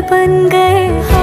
बन गए।